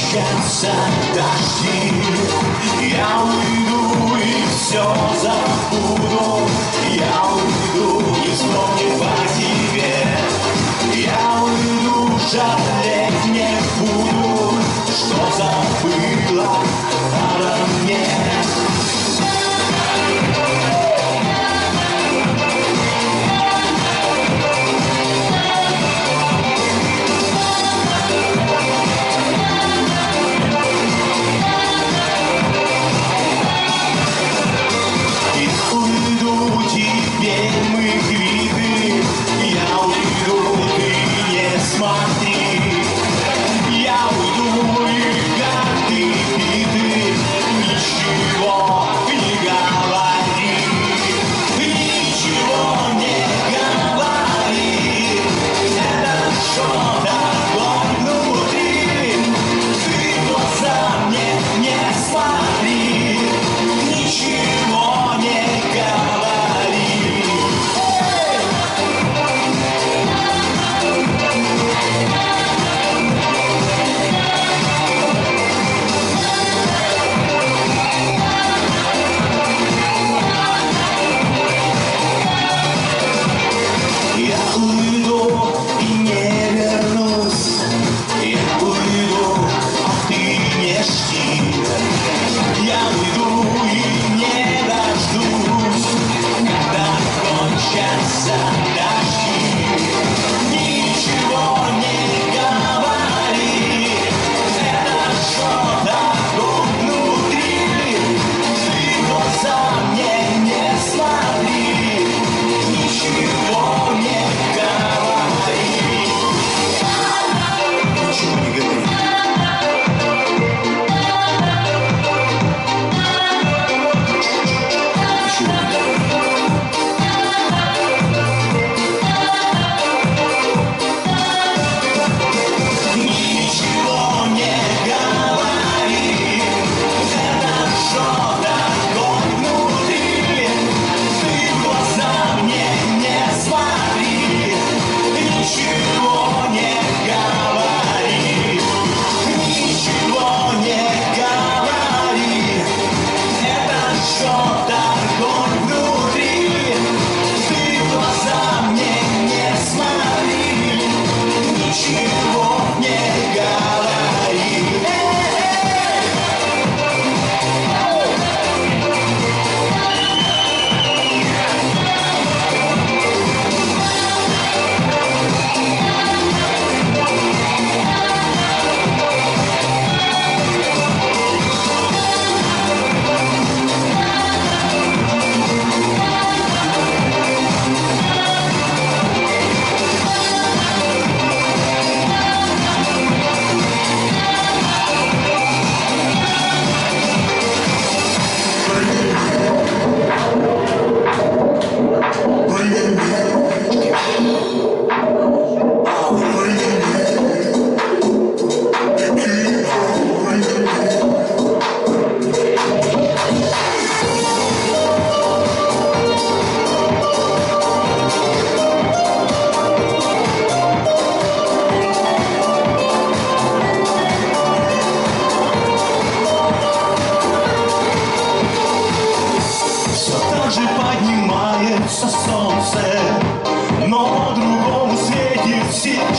кончатся дожди. Я уйду и все забуду. Я уйду, не вспомнив о тебе Я уйду, жаль Yeah.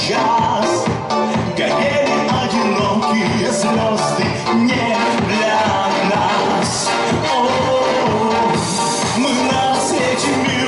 час. Горели одинокие звезды не для нас. О -о -о, Мы на свете мира.